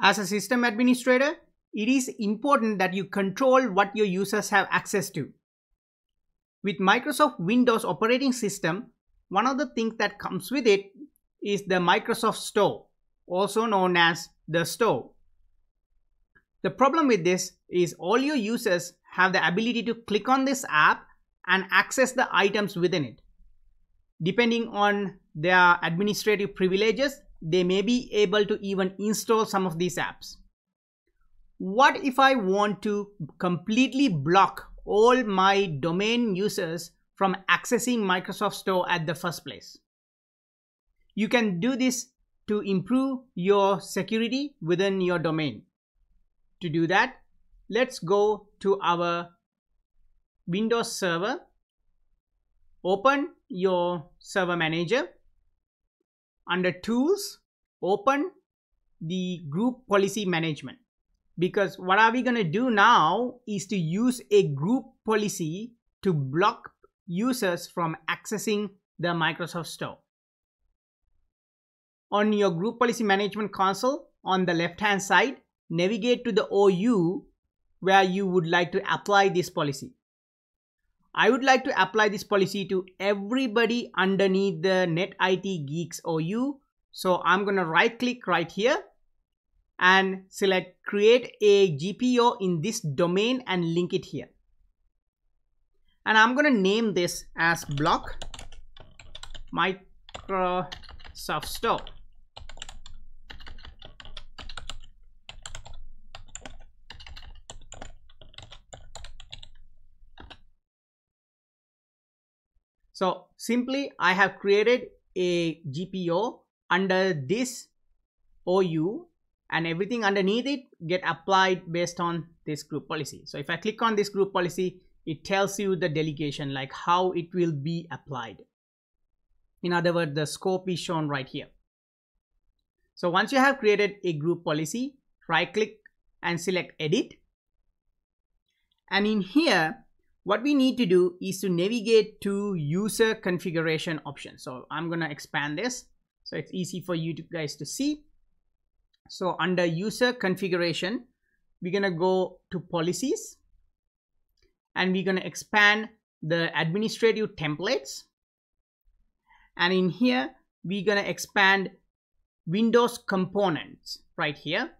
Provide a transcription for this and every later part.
As a system administrator, it is important that you control what your users have access to. With Microsoft Windows operating system, one of the things that comes with it is the Microsoft Store, also known as the Store. The problem with this is all your users have the ability to click on this app and access the items within it. Depending on their administrative privileges, they may be able to even install some of these apps. What if I want to completely block all my domain users from accessing Microsoft Store at the first place? You can do this to improve your security within your domain. To do that, let's go to our Windows Server. Open your Server Manager. Under Tools, open the Group Policy Management. Because what are we going to do now is to use a group policy to block users from accessing the Microsoft Store. On your Group Policy Management console, on the left hand side, navigate to the OU where you would like to apply this policy. I would like to apply this policy to everybody underneath the Net IT Geeks OU. So I'm going to right click right here and select create a GPO in this domain and link it here. And I'm going to name this as block Microsoft Store. So simply I have created a GPO under this OU and everything underneath it get applied based on this group policy. So if I click on this group policy, it tells you the delegation like how it will be applied. In other words, the scope is shown right here. So once you have created a group policy, right click and select edit. And in here, what we need to do is to navigate to user configuration option. So I'm going to expand this so it's easy for you to guys to see. So under user configuration, we're going to go to policies and we're going to expand the administrative templates. And in here, we're going to expand Windows components right here.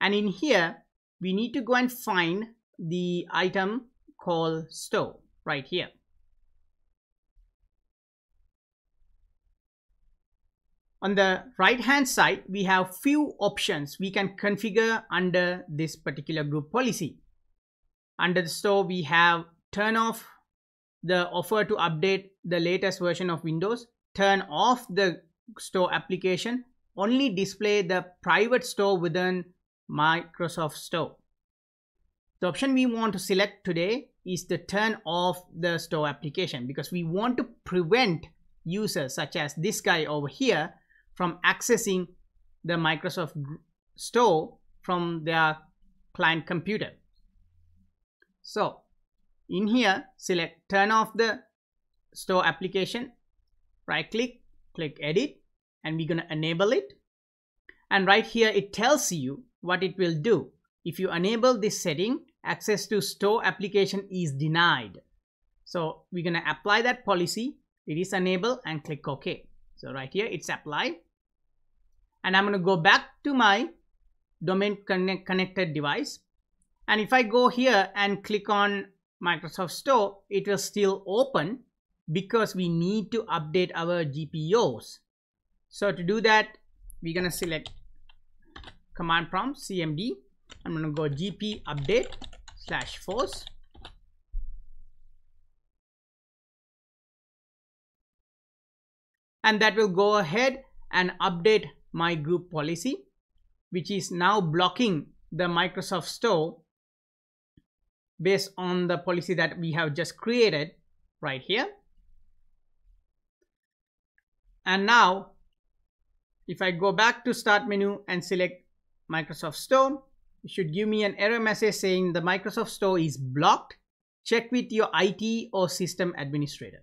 And in here, we need to go and find the item called store right here. On the right hand side, we have few options we can configure under this particular group policy. Under the store, we have turn off the offer to update the latest version of Windows, turn off the store application, only display the private store within Microsoft Store. The option we want to select today is to turn off the store application because we want to prevent users such as this guy over here from accessing the Microsoft Store from their client computer. So in here, select turn off the store application, right click, click edit, and we're going to enable it. And right here, it tells you what it will do. If you enable this setting, access to store application is denied. So we're going to apply that policy. It is enabled and click OK. So right here, it's applied and I'm going to go back to my domain connect connected device. And if I go here and click on Microsoft Store, it will still open because we need to update our GPOs. So to do that, we're going to select command prompt CMD. I'm going to go GP update slash force. And that will go ahead and update my group policy, which is now blocking the Microsoft Store based on the policy that we have just created right here. And now, if I go back to start menu and select Microsoft Store, should give me an error message saying the Microsoft Store is blocked. Check with your IT or system administrator.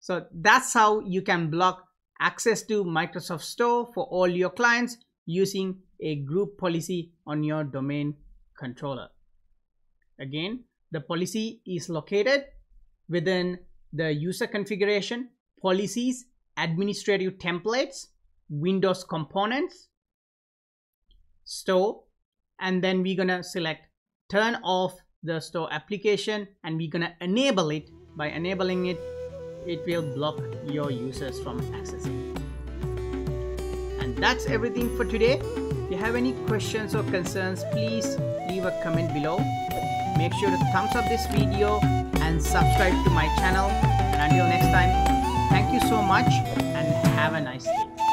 So that's how you can block access to Microsoft Store for all your clients using a group policy on your domain controller. Again, the policy is located within the user configuration, policies, administrative templates, Windows components, store, and then we're gonna select turn off the store application and we're gonna enable it. By enabling it, it will block your users from accessing. And that's everything for today. If you have any questions or concerns, please leave a comment below. Make sure to thumbs up this video and subscribe to my channel. And until next time, thank you so much and have a nice day.